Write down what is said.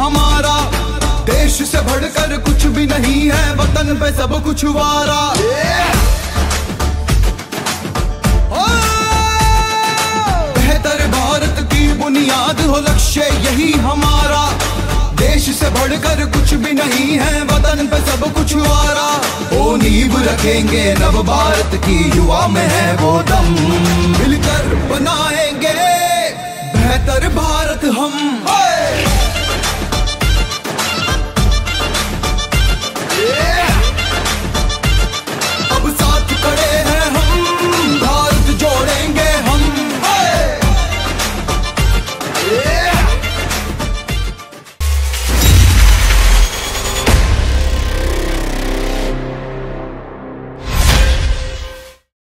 हमारा। देश से बढ़कर कुछ भी नहीं है, वतन पे सब कुछ वारा। बेहतर भारत की बुनियाद हो, लक्ष्य यही हमारा। देश से बढ़कर कुछ भी नहीं है, वतन पे सब कुछ वारा। ओ नींव रखेंगे नव भारत की, युवा में है वो दम।